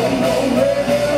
no, no, no.